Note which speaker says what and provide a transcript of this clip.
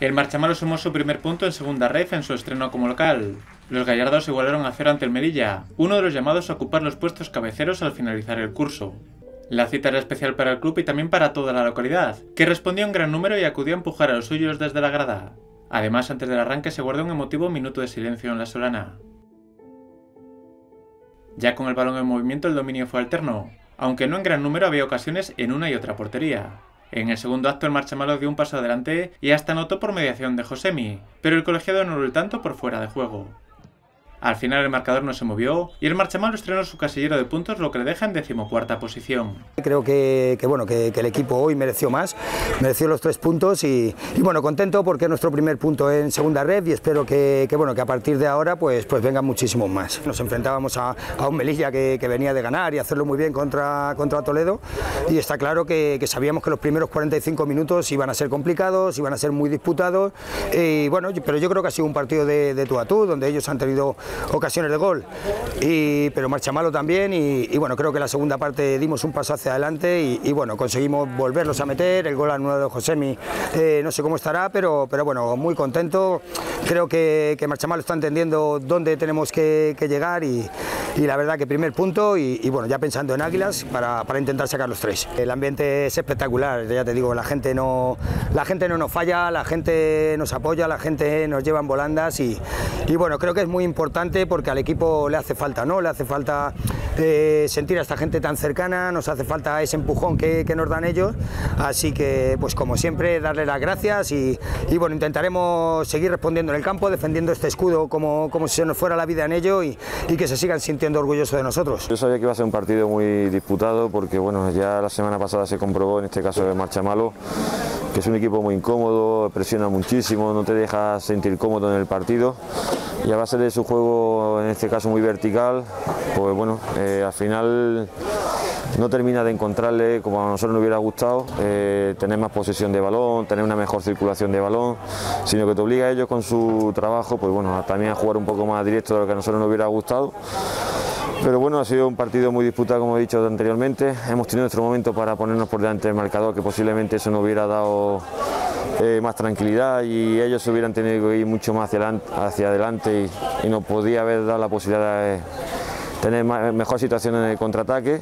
Speaker 1: El Marchamalo sumó su primer punto en segunda ref en su estreno como local. Los gallardos igualaron a cero ante el Melilla, uno de los llamados a ocupar los puestos cabeceros al finalizar el curso. La cita era especial para el club y también para toda la localidad, que respondió en gran número y acudió a empujar a los suyos desde la grada. Además, antes del arranque se guardó un emotivo minuto de silencio en la Solana. Ya con el balón en movimiento el dominio fue alterno, aunque no en gran número había ocasiones en una y otra portería. En el segundo acto el Marchamalo dio un paso adelante y hasta anotó por mediación de Josemi, pero el colegiado anuló el tanto por fuera de juego. Al final el marcador no se movió y el Marchamalo estrenó su casillero de puntos, lo que le deja en decimocuarta posición.
Speaker 2: Creo que, bueno, que, el equipo hoy mereció más, mereció los tres puntos y, bueno, contento porque es nuestro primer punto en segunda red y espero que, bueno, que a partir de ahora pues, pues vengan muchísimos más. Nos enfrentábamos a, a un Melilla que, venía de ganar y hacerlo muy bien contra, contra Toledo y está claro que, sabíamos que los primeros 45 minutos iban a ser complicados, iban a ser muy disputados y bueno, pero yo creo que ha sido un partido de, de tú a tú, donde ellos han tenido ocasiones de gol, y, pero marcha malo también y, bueno, creo que la segunda parte dimos un paso hacia adelante y, bueno, conseguimos volverlos a meter, el gol nuevo de Josemi, eh, no sé cómo estará, pero, pero bueno, muy contento, creo que, que Marchamalo está entendiendo dónde tenemos que, que llegar y, y, la verdad que primer punto y, bueno, ya pensando en Águilas para, para, intentar sacar los tres. El ambiente es espectacular, ya te digo, la gente no, la gente no nos falla, la gente nos apoya, la gente nos lleva en volandas y, y bueno, creo que es muy importante porque al equipo le hace falta, ¿no? Le hace falta eh, sentir a esta gente tan cercana, nos hace falta ese empujón que, nos dan ellos, así que pues como siempre darle las gracias y, bueno, intentaremos seguir respondiendo en el campo, defendiendo este escudo como, como si se nos fuera la vida en ello y, que se sigan sintiendo orgullosos de nosotros.
Speaker 3: Yo sabía que iba a ser un partido muy disputado porque bueno, ya la semana pasada se comprobó en este caso de Marcha Malo que es un equipo muy incómodo, presiona muchísimo, no te deja sentir cómodo en el partido y a base de su juego, en este caso muy vertical, pues bueno, eh, al final no termina de encontrarle como a nosotros nos hubiera gustado, eh, tener más posesión de balón, tener una mejor circulación de balón, sino que te obliga a ellos con su trabajo, pues bueno, también a jugar un poco más directo de lo que a nosotros nos hubiera gustado. Pero bueno, ha sido un partido muy disputado, como he dicho anteriormente. Hemos tenido nuestro momento para ponernos por delante del marcador, que posiblemente eso nos hubiera dado eh, más tranquilidad y ellos hubieran tenido que ir mucho más hacia adelante, y, y nos podía haber dado la posibilidad de tener mejor situación en el contraataque.